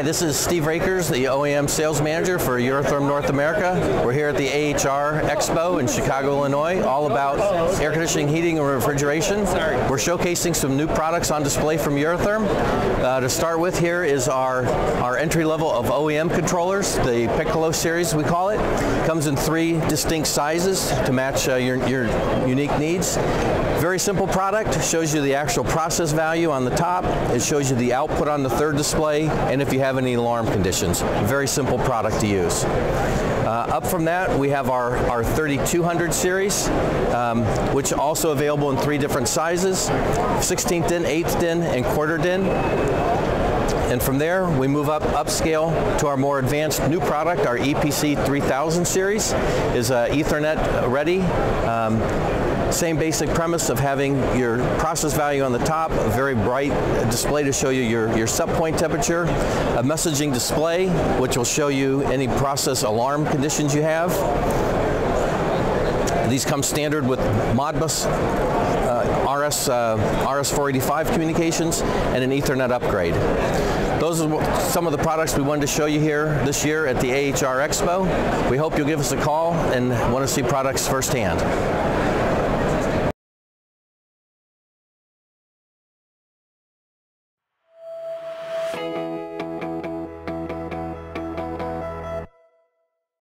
Hi, this is Steve Rakers, the OEM sales manager for Eurotherm North America. We're here at the AHR Expo in Chicago, Illinois, all about air conditioning, heating, and refrigeration. We're showcasing some new products on display from Eurotherm. Uh, to start with here is our, our entry level of OEM controllers, the Piccolo series we call it. Comes in three distinct sizes to match uh, your, your unique needs. Very simple product, shows you the actual process value on the top, it shows you the output on the third display, and if you have any alarm conditions. Very simple product to use. Uh, up from that, we have our, our 3200 series, um, which also available in three different sizes, 16th DIN, 8th DIN, and quarter DIN. And from there, we move up upscale to our more advanced new product, our EPC 3000 series, is uh, Ethernet ready. Um, same basic premise of having your process value on the top, a very bright display to show you your, your set point temperature, a messaging display which will show you any process alarm conditions you have. These come standard with Modbus uh, RS, uh, RS485 communications and an Ethernet upgrade. Those are some of the products we wanted to show you here this year at the AHR Expo. We hope you'll give us a call and want to see products firsthand.